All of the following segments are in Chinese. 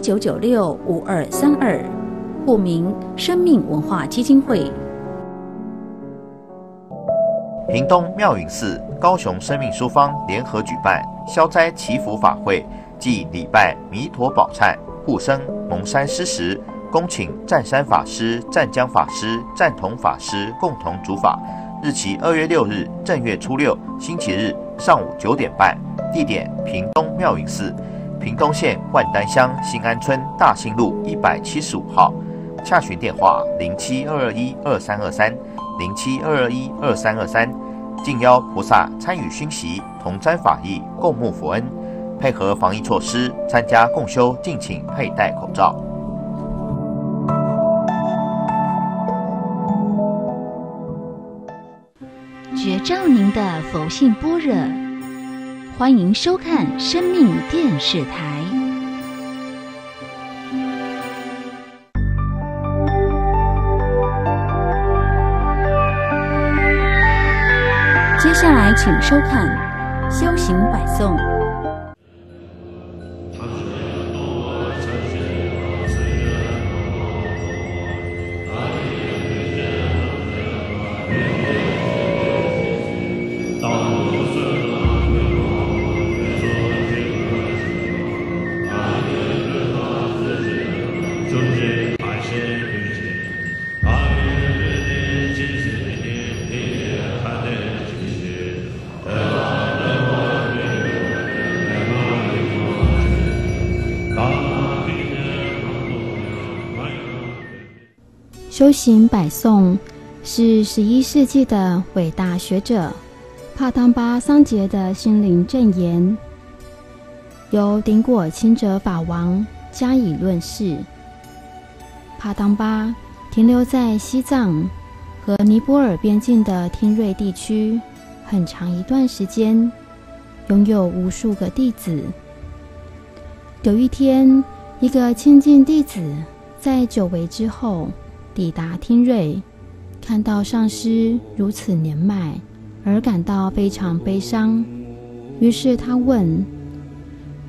九九六五二三二，户名生命文化基金会。屏东妙云寺、高雄生命书坊联合举办消灾祈福法会，即礼拜弥陀宝忏、护生、蒙山施食，恭请湛山法师、湛江法师、湛同法师共同主法。日期二月六日正月初六星期日上午九点半，地点屏东妙云寺，屏东县万丹乡新安村大兴路一百七十五号。洽询电话零七二二一二三二三零七二二一二三二三。敬邀菩萨参与熏习，同沾法益，共沐佛恩，配合防疫措施参加共修，敬请佩戴口罩。觉照您的佛性般若，欢迎收看生命电视台。接下来，请收看《修行百颂》。行百颂是十一世纪的伟大学者帕当巴桑杰的心灵证言，由顶果清哲法王加以论释。帕当巴停留在西藏和尼泊尔边境的听瑞地区很长一段时间，拥有无数个弟子。有一天，一个亲近弟子在久违之后。抵达听瑞，看到上师如此年迈，而感到非常悲伤。于是他问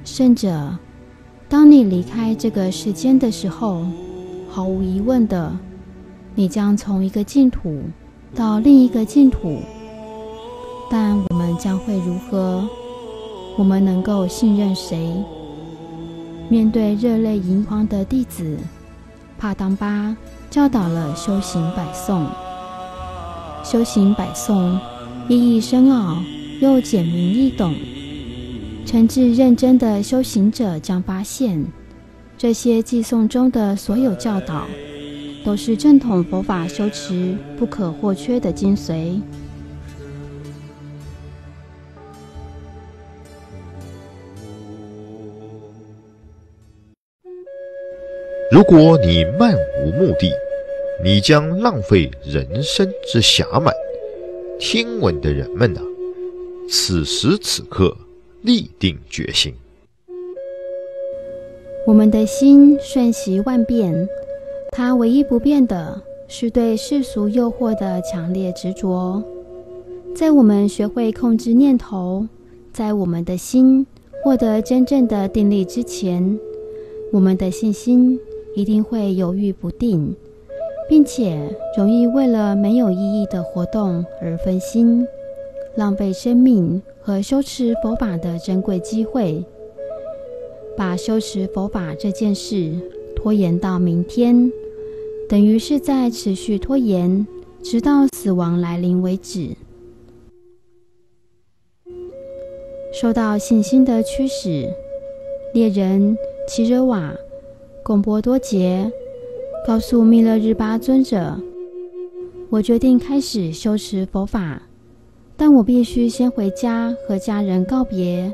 圣者：“当你离开这个世间的时候，毫无疑问的，你将从一个净土到另一个净土。但我们将会如何？我们能够信任谁？”面对热泪盈眶的弟子帕当巴。教导了修行百颂，修行百颂意义深奥又简明易懂。诚挚认真的修行者将发现，这些寄颂中的所有教导，都是正统佛法修持不可或缺的精髓。如果你漫无目的，你将浪费人生之暇满。听闻的人们啊，此时此刻立定决心。我们的心瞬息万变，它唯一不变的是对世俗诱惑的强烈执着。在我们学会控制念头，在我们的心获得真正的定力之前，我们的信心。一定会犹豫不定，并且容易为了没有意义的活动而分心，浪费生命和修持佛法的珍贵机会。把修持佛法这件事拖延到明天，等于是在持续拖延，直到死亡来临为止。受到信心的驱使，猎人齐热瓦。贡波多杰告诉弥勒日巴尊者：“我决定开始修持佛法，但我必须先回家和家人告别。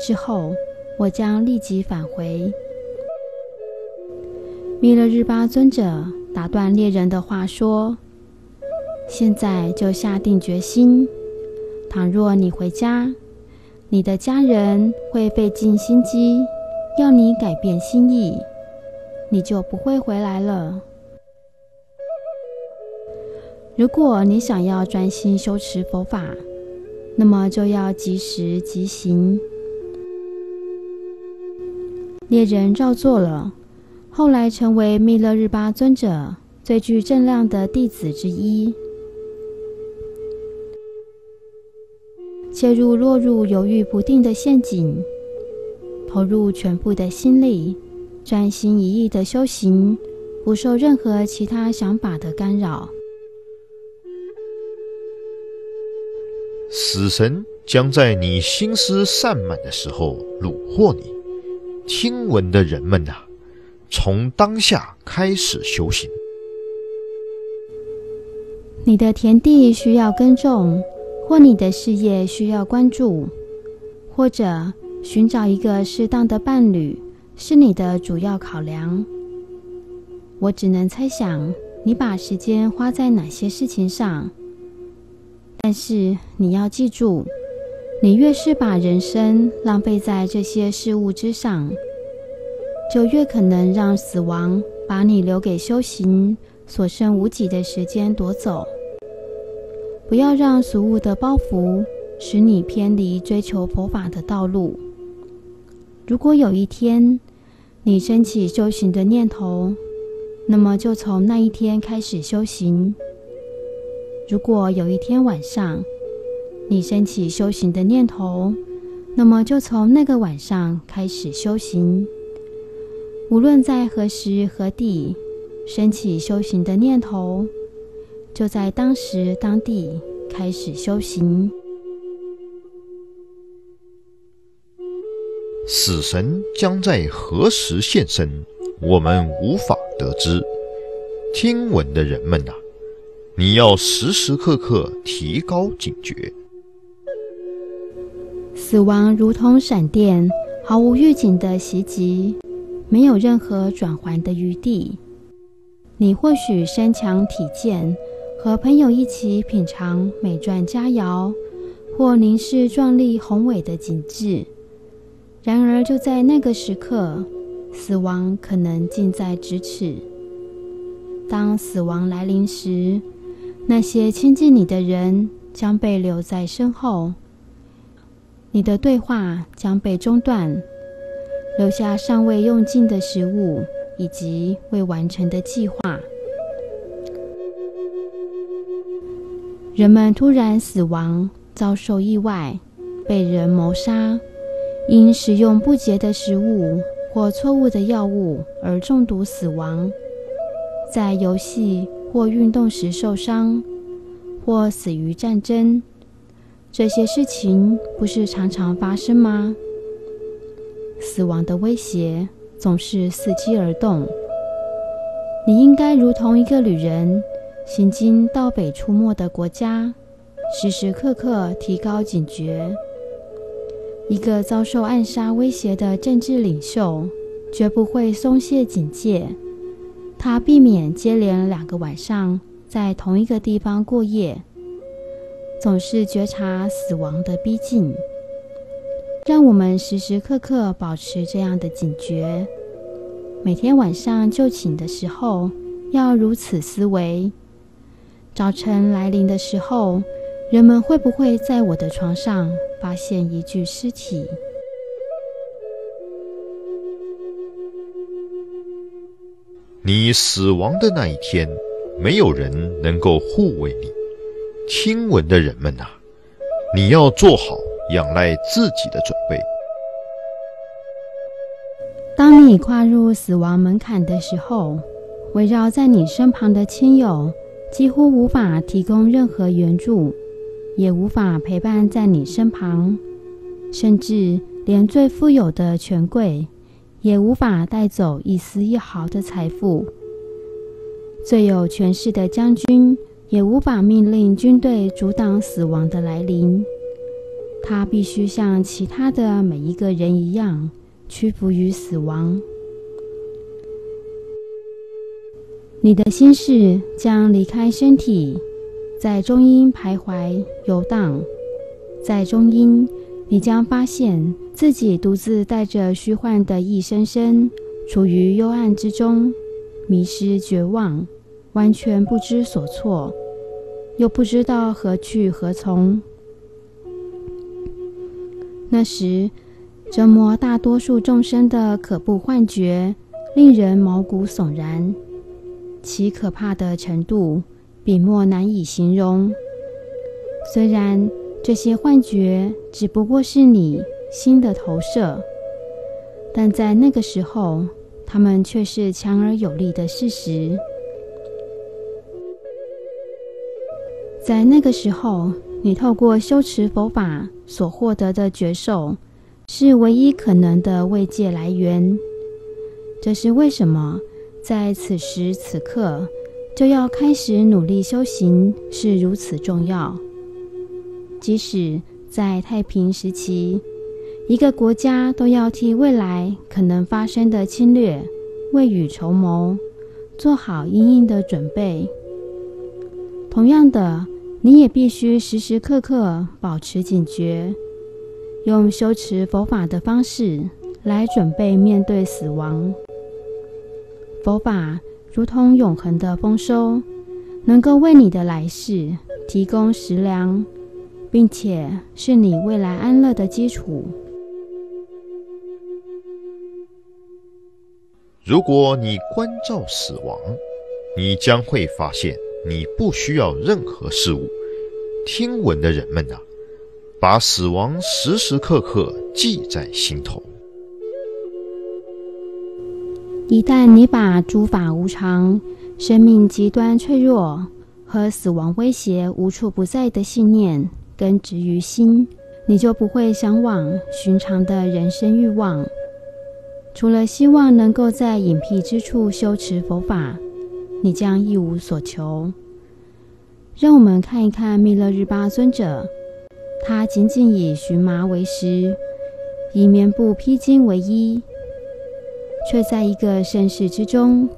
之后，我将立即返回。”弥勒日巴尊者打断猎人的话说：“现在就下定决心，倘若你回家，你的家人会费尽心机。”要你改变心意，你就不会回来了。如果你想要专心修持佛法，那么就要及时即行。猎人照做了，后来成为密勒日巴尊者最具正量的弟子之一。切入落入犹豫不定的陷阱，投入全部的心力，专心一意的修行，不受任何其他想法的干扰。死神将在你心思散漫的时候虏获你。听闻的人们呐，从当下开始修行。你的田地需要耕种，或你的事业需要关注，或者寻找一个适当的伴侣，是你的主要考量。我只能猜想你把时间花在哪些事情上。但是你要记住，你越是把人生浪费在这些事物之上，就越可能让死亡把你留给修行所剩无几的时间夺走。不要让俗物的包袱使你偏离追求佛法的道路。如果有一天你升起修行的念头，那么就从那一天开始修行。如果有一天晚上，你升起修行的念头，那么就从那个晚上开始修行。无论在何时何地升起修行的念头，就在当时当地开始修行。死神将在何时现身，我们无法得知。听闻的人们呐。你要时时刻刻提高警觉。死亡如同闪电，毫无预警的袭击，没有任何转圜的余地。你或许身强体健，和朋友一起品尝美馔佳肴，或凝视壮丽宏伟的景致。然而，就在那个时刻，死亡可能近在咫尺。当死亡来临时，那些亲近你的人将被留在身后，你的对话将被中断，留下尚未用尽的食物以及未完成的计划。人们突然死亡，遭受意外，被人谋杀，因食用不洁的食物或错误的药物而中毒死亡，在游戏。或运动时受伤，或死于战争，这些事情不是常常发生吗？死亡的威胁总是伺机而动。你应该如同一个旅人，行经到北出没的国家，时时刻刻提高警觉。一个遭受暗杀威胁的政治领袖，绝不会松懈警戒。他避免接连两个晚上在同一个地方过夜，总是觉察死亡的逼近。让我们时时刻刻保持这样的警觉。每天晚上就寝的时候，要如此思维：早晨来临的时候，人们会不会在我的床上发现一具尸体？你死亡的那一天，没有人能够护卫你。听闻的人们呐，你要做好仰赖自己的准备。当你跨入死亡门槛的时候，围绕在你身旁的亲友几乎无法提供任何援助，也无法陪伴在你身旁，甚至连最富有的权贵。也无法带走一丝一毫的财富。最有权势的将军也无法命令军队阻挡死亡的来临。他必须像其他的每一个人一样屈服于死亡。你的心事将离开身体，在中阴徘徊游荡，在中阴。你将发现自己独自带着虚幻的一生生，处于幽暗之中，迷失、绝望，完全不知所措，又不知道何去何从。那时，折磨大多数众生的可怖幻觉，令人毛骨悚然，其可怕的程度，笔墨难以形容。虽然这些幻觉只不过是你心的投射，但在那个时候，它们却是强而有力的事实。在那个时候，你透过修持佛法所获得的觉受。是唯一可能的慰藉来源。这是为什么在此时此刻就要开始努力修行是如此重要。即使在太平时期，一个国家都要替未来可能发生的侵略未雨绸缪，做好应应的准备。同样的，你也必须时时刻刻保持警觉。用修持佛法的方式来准备面对死亡。佛法如同永恒的丰收，能够为你的来世提供食粮，并且是你未来安乐的基础。如果你关照死亡，你将会发现你不需要任何事物。听闻的人们啊！把死亡时时刻刻记在心头。一旦你把诸法无常、生命极端脆弱和死亡威胁无处不在的信念根植于心，你就不会向往寻常的人生欲望。除了希望能够在隐僻之处修持佛法，你将一无所求。让我们看一看弥勒日巴尊者。他仅仅以荨麻为食，以棉布披巾为衣，却在一个盛世之中，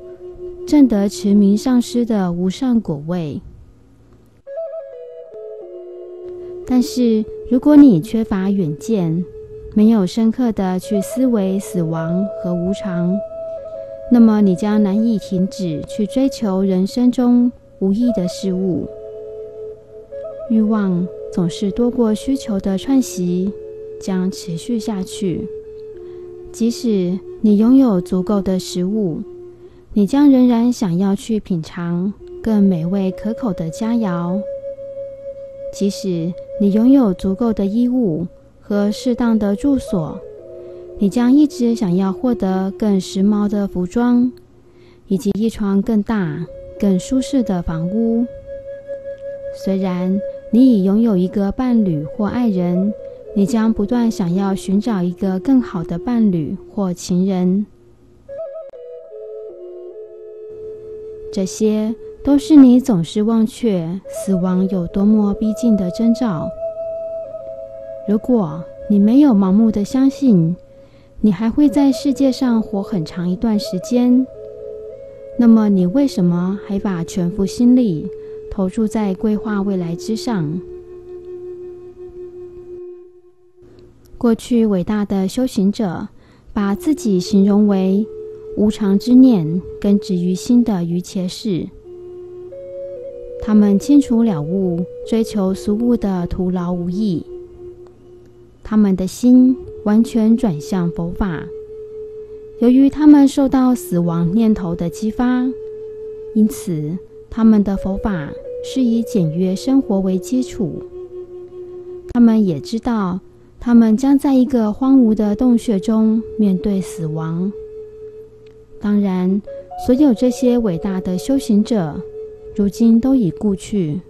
证得持名上师的无上果位。但是，如果你缺乏远见，没有深刻的去思维死亡和无常，那么你将难以停止去追求人生中无意的事物，欲望。总是多过需求的串习将持续下去。即使你拥有足够的食物，你将仍然想要去品尝更美味可口的佳肴。即使你拥有足够的衣物和适当的住所，你将一直想要获得更时髦的服装，以及一床更大、更舒适的房屋。虽然。你已拥有一个伴侣或爱人，你将不断想要寻找一个更好的伴侣或情人。这些都是你总是忘却死亡有多么逼近的征兆。如果你没有盲目的相信，你还会在世界上活很长一段时间，那么你为什么还把全副心力？投注在规划未来之上。过去伟大的修行者，把自己形容为无常之念根植于心的愚切士。他们清楚了悟追求俗物的徒劳无益，他们的心完全转向佛法。由于他们受到死亡念头的激发，因此。他们的佛法是以简约生活为基础。他们也知道，他们将在一个荒芜的洞穴中面对死亡。当然，所有这些伟大的修行者，如今都已故去，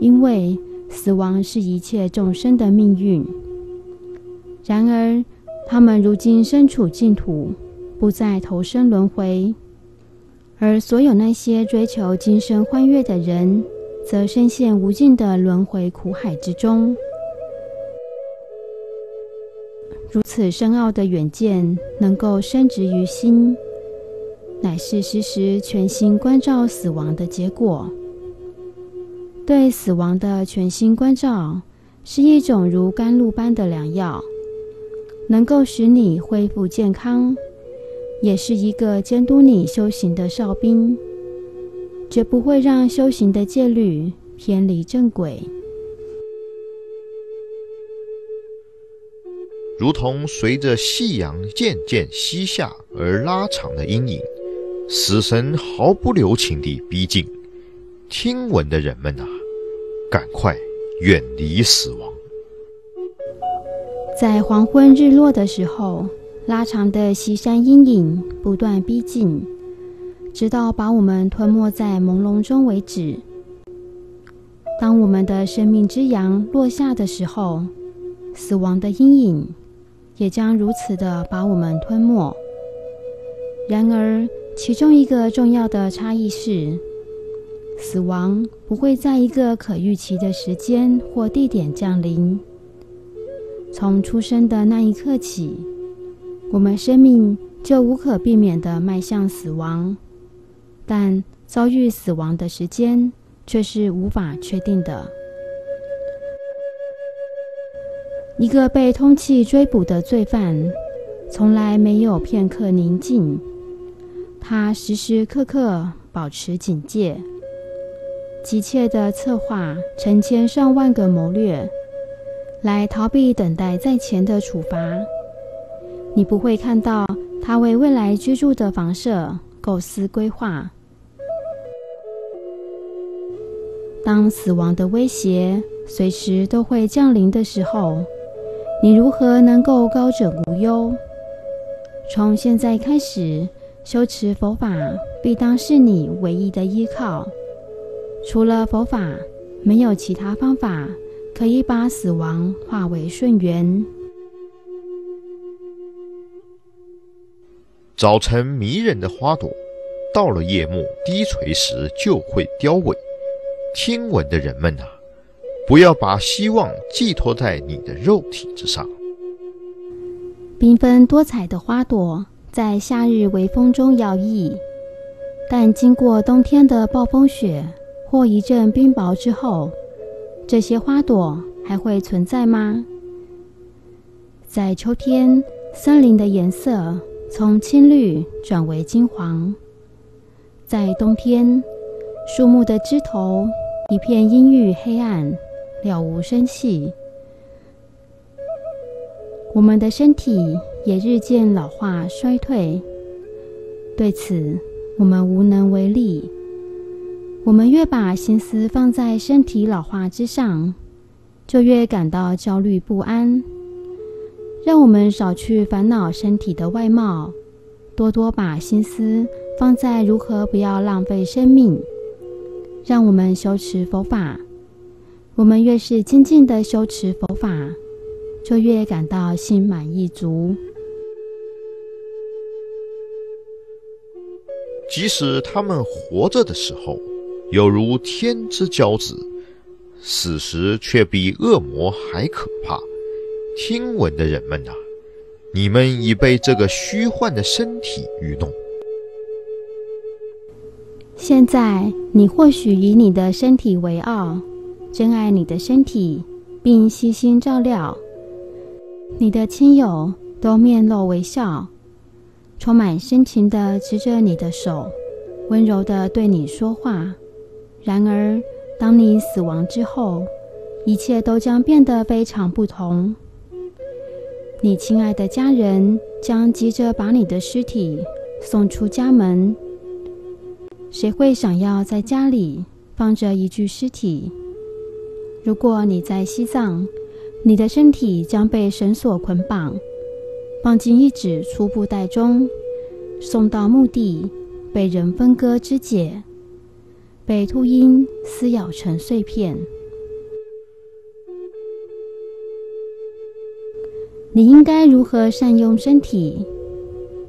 因为死亡是一切众生的命运。然而，他们如今身处净土，不再投生轮回。而所有那些追求今生欢悦的人，则深陷无尽的轮回苦海之中。如此深奥的远见，能够深植于心，乃是时时全心关照死亡的结果。对死亡的全心关照，是一种如甘露般的良药，能够使你恢复健康。也是一个监督你修行的哨兵，绝不会让修行的戒律偏离正轨。如同随着夕阳渐渐西下而拉长的阴影，死神毫不留情地逼近。听闻的人们啊，赶快远离死亡！在黄昏日落的时候，拉长的西山阴影不断逼近，直到把我们吞没在朦胧中为止。当我们的生命之阳落下的时候，死亡的阴影也将如此的把我们吞没。然而，其中一个重要的差异是。死亡不会在一个可预期的时间或地点降临。从出生的那一刻起，我们生命就无可避免地迈向死亡，但遭遇死亡的时间却是无法确定的。一个被通缉追捕的罪犯，从来没有片刻宁静，他时时刻刻保持警戒。急切地策划成千上万个谋略，来逃避等待在前的处罚。你不会看到他为未来居住的房舍构思规划。当死亡的威胁随时都会降临的时候，你如何能够高枕无忧？从现在开始，修持佛法必当是你唯一的依靠。除了佛法，没有其他方法可以把死亡化为顺缘。早晨迷人的花朵，到了夜幕低垂时就会凋萎。听闻的人们啊，不要把希望寄托在你的肉体之上。缤纷多彩的花朵在夏日微风中摇曳，但经过冬天的暴风雪。或一阵冰雹之后，这些花朵还会存在吗？在秋天，森林的颜色从青绿转为金黄；在冬天，树木的枝头一片阴郁黑暗，了无生气。我们的身体也日渐老化衰退，对此我们无能为力。我们越把心思放在身体老化之上，就越感到焦虑不安。让我们少去烦恼身体的外貌，多多把心思放在如何不要浪费生命。让我们修持佛法，我们越是精进的修持佛法，就越感到心满意足。即使他们活着的时候。有如天之骄子，死时却比恶魔还可怕。听闻的人们呐，你们已被这个虚幻的身体愚弄。现在你或许以你的身体为傲，珍爱你的身体，并悉心照料。你的亲友都面露微笑，充满深情地执着你的手，温柔地对你说话。然而，当你死亡之后，一切都将变得非常不同。你亲爱的家人将急着把你的尸体送出家门。谁会想要在家里放着一具尸体？如果你在西藏，你的身体将被绳索捆绑，放进一纸粗布袋中，送到墓地，被人分割肢解。被秃鹰撕咬成碎片。你应该如何善用身体？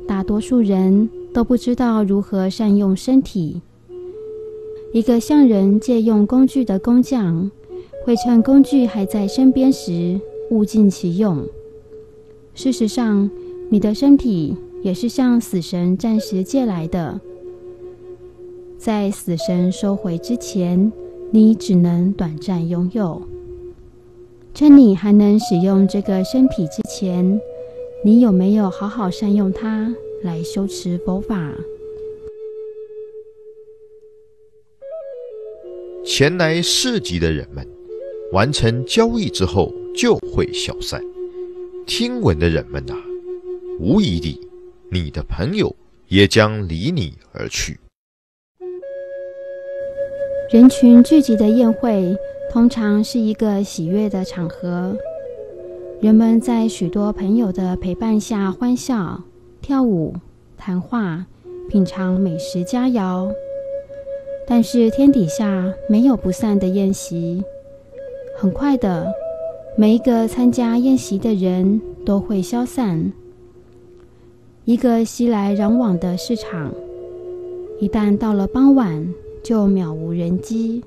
大多数人都不知道如何善用身体。一个向人借用工具的工匠，会趁工具还在身边时物尽其用。事实上，你的身体也是向死神暂时借来的。在死神收回之前，你只能短暂拥有。趁你还能使用这个身体之前，你有没有好好善用它来修持佛法？前来市集的人们，完成交易之后就会消散。听闻的人们呐，无疑地，你的朋友也将离你而去。人群聚集的宴会，通常是一个喜悦的场合，人们在许多朋友的陪伴下欢笑、跳舞、谈话、品尝美食佳肴。但是天底下没有不散的宴席，很快的。每一个参加宴席的人都会消散。一个熙来攘往的市场，一旦到了傍晚，就渺无人迹。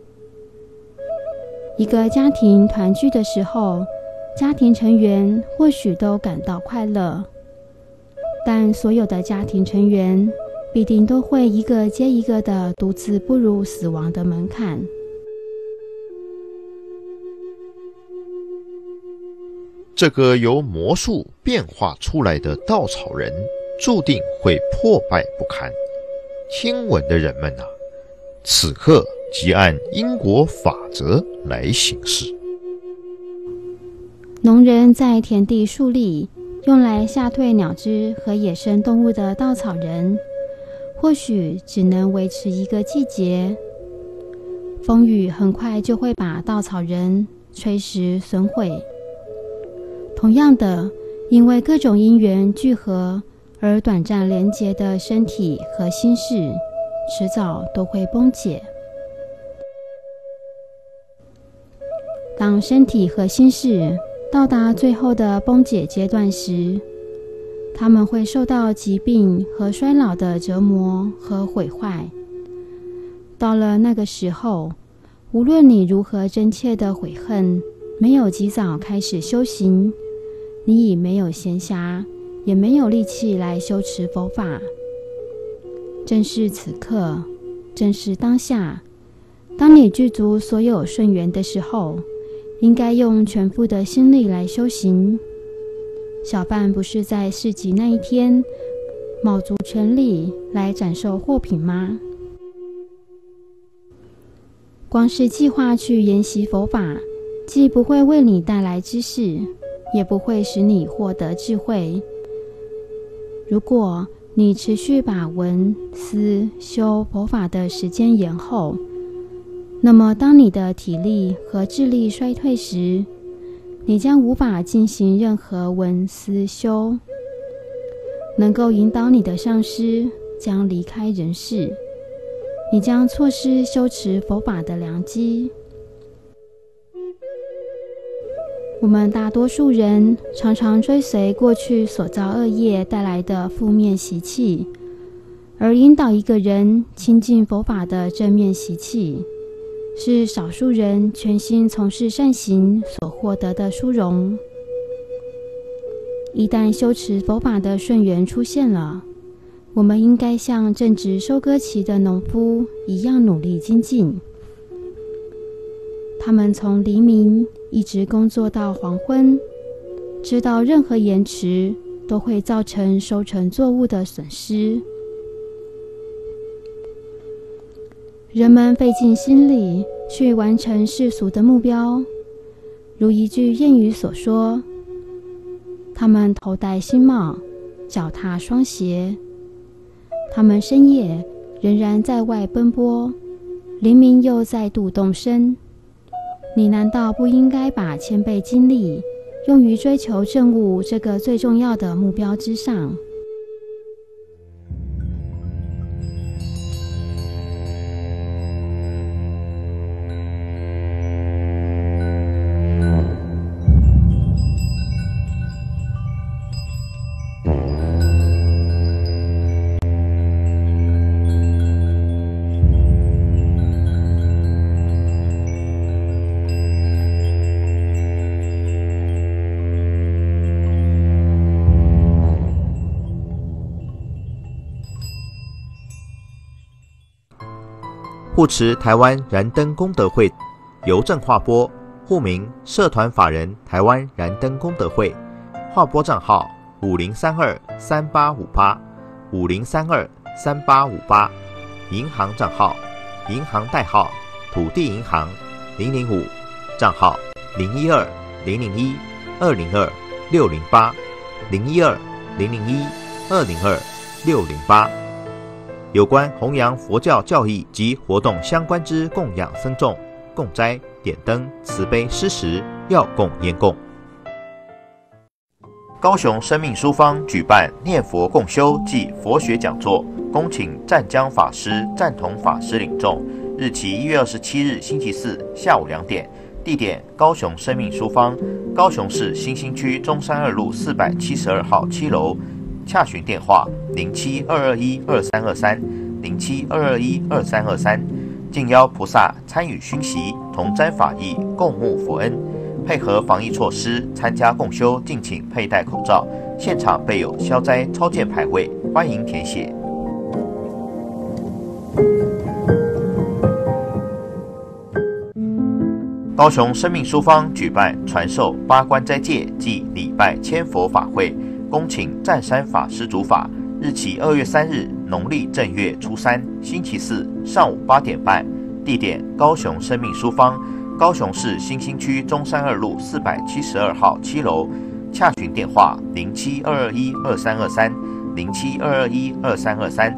一个家庭团聚的时候，家庭成员或许都感到快乐，但所有的家庭成员必定都会一个接一个的独自步入死亡的门槛。这个由魔术变化出来的稻草人，注定会破败不堪。听闻的人们啊，此刻即按因果法则来行事。农人在田地树立用来吓退鸟只和野生动物的稻草人，或许只能维持一个季节。风雨很快就会把稻草人吹蚀损毁。同样的，因为各种因缘聚合而短暂连结的身体和心事，迟早都会崩解。当身体和心事到达最后的崩解阶段时，他们会受到疾病和衰老的折磨和毁坏。到了那个时候，无论你如何真切的悔恨，没有及早开始修行。你已没有闲暇，也没有力气来修持佛法。正是此刻，正是当下，当你具足所有顺缘的时候，应该用全部的心力来修行。小贩不是在市集那一天，卯足全力来展售货品吗？光是计划去研习佛法，既不会为你带来知识。也不会使你获得智慧。如果你持续把闻思修佛法的时间延后，那么当你的体力和智力衰退时，你将无法进行任何闻思修。能够引导你的上师将离开人世，你将错失修持佛法的良机。我们大多数人常常追随过去所造恶业带来的负面习气，而引导一个人亲近佛法的正面习气，是少数人全心从事善行所获得的殊荣。一旦修持佛法的顺缘出现了，我们应该像正值收割期的农夫一样努力精进。他们从黎明一直工作到黄昏，知道任何延迟都会造成收成作物的损失。人们费尽心力去完成世俗的目标，如一句谚语所说：“他们头戴新帽，脚踏双鞋。”他们深夜仍然在外奔波，黎明又再度动身。你难道不应该把千倍精力用于追求正悟这个最重要的目标之上？护持台湾燃灯功德会，邮政划拨，户名社团法人台湾燃灯功德会，划拨账号五零三二三八五八五零三二三八五八，银行账号银行代号土地银行零零五，账号零一二零零一二零二六零八。零一二零零一二零二六零八。有关弘扬佛教教义及活动相关之供养僧众、供斋、点灯、慈悲施食、药供烟供。高雄生命书坊举办念佛共修暨佛学讲座，恭请湛江法师、赞同法师领众。日期一月二十七日星期四下午两点，地点高雄生命书坊，高雄市新兴区中山二路四百七十二号七楼。洽询电话：零七二二一二三二三，零七二二一二三二三。敬邀菩萨参与熏习，同沾法益，共沐佛恩。配合防疫措施，参加共修，敬请佩戴口罩。现场备有消灾超荐牌位，欢迎填写。高雄生命书坊举办传授八关斋戒暨礼拜千佛法会。恭请湛山法师主法，日期二月三日，农历正月初三，星期四，上午八点半。地点：高雄生命书坊，高雄市新兴区中山二路四百七十二号七楼。洽询电话：零七二二一二三二三，零七二二一二三二三。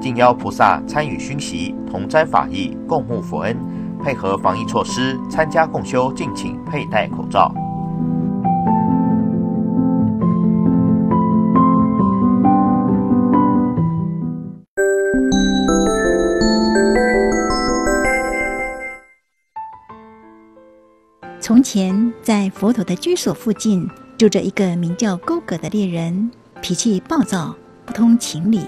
敬邀菩萨参与熏习，同沾法益，共沐佛恩。配合防疫措施，参加共修，敬请佩戴口罩。前，在佛陀的居所附近住着一个名叫勾葛的猎人，脾气暴躁，不通情理。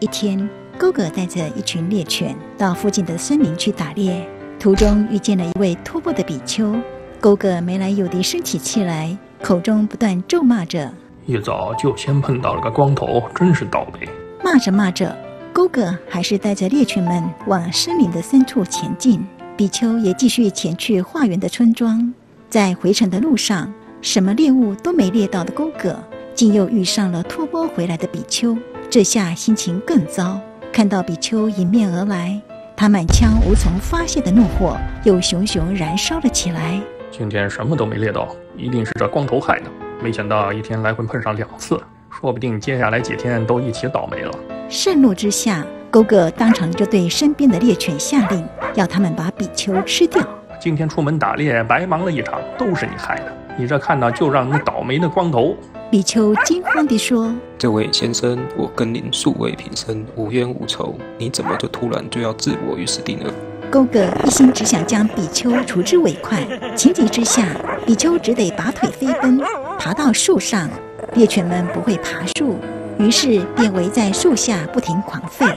一天，勾葛带着一群猎犬到附近的森林去打猎，途中遇见了一位托钵的比丘。勾葛没来由地生起气来，口中不断咒骂着：“一早就先碰到了个光头，真是倒霉。”骂着骂着，勾葛还是带着猎犬们往森林的深处前进。比丘也继续前去化缘的村庄，在回程的路上，什么猎物都没猎到的勾葛，竟又遇上了托钵回来的比丘，这下心情更糟。看到比丘迎面而来，他满腔无从发泄的怒火又熊熊燃烧了起来。今天什么都没猎到，一定是这光头害的。没想到一天来回碰上两次，说不定接下来几天都一起倒霉了。盛怒之下。勾哥当场就对身边的猎犬下令，要他们把比丘吃掉。今天出门打猎，白忙了一场，都是你害的。你这看到就让你倒霉的光头。比丘惊慌地说：“这位先生，我跟您素未平生，无冤无仇，你怎么就突然就要置我于死地呢？”勾哥一心只想将比丘除之为快，情急之下，比丘只得拔腿飞奔，爬到树上。猎犬们不会爬树。于是便围在树下不停狂吠，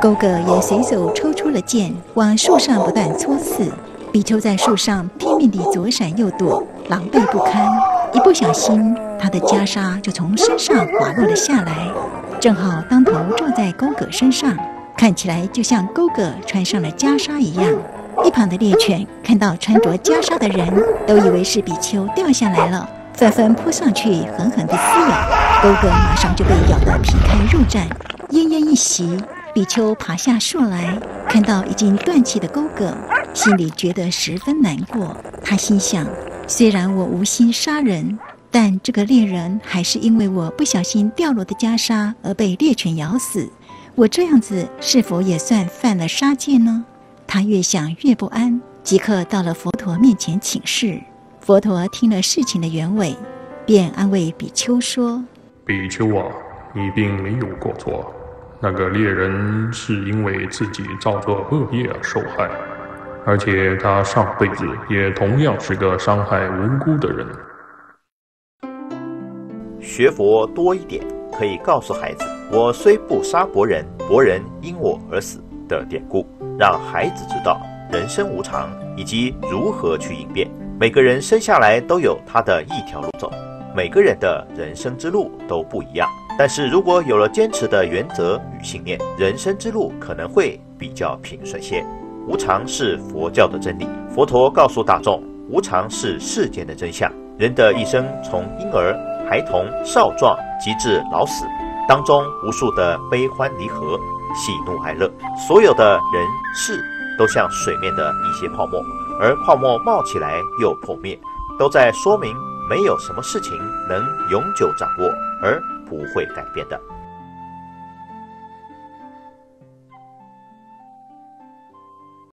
勾哥也随手抽出了剑，往树上不断戳刺。比丘在树上拼命地左闪右躲，狼狈不堪。一不小心，他的袈裟就从身上滑落了下来，正好当头撞在勾哥身上，看起来就像勾哥穿上了袈裟一样。一旁的猎犬看到穿着袈裟的人，都以为是比丘掉下来了。纷纷扑上去，狠狠地撕咬，勾哥马上就被咬得皮开肉绽。奄奄一息，比丘爬下树来，看到已经断气的勾哥，心里觉得十分难过。他心想：虽然我无心杀人，但这个猎人还是因为我不小心掉落的袈裟而被猎犬咬死。我这样子是否也算犯了杀戒呢？他越想越不安，即刻到了佛陀面前请示。佛陀听了事情的原委，便安慰比丘说：“比丘啊，你并没有过错。那个猎人是因为自己造作恶业而受害，而且他上辈子也同样是个伤害无辜的人。学佛多一点，可以告诉孩子：我虽不杀伯仁，伯仁因我而死的典故，让孩子知道人生无常以及如何去应变。”每个人生下来都有他的一条路走，每个人的人生之路都不一样。但是如果有了坚持的原则与信念，人生之路可能会比较平顺些。无常是佛教的真理，佛陀告诉大众，无常是世间的真相。人的一生从婴儿、孩童、少壮，及至老死，当中无数的悲欢离合、喜怒哀乐，所有的人事都像水面的一些泡沫。而泡沫冒起来又破灭，都在说明没有什么事情能永久掌握而不会改变的。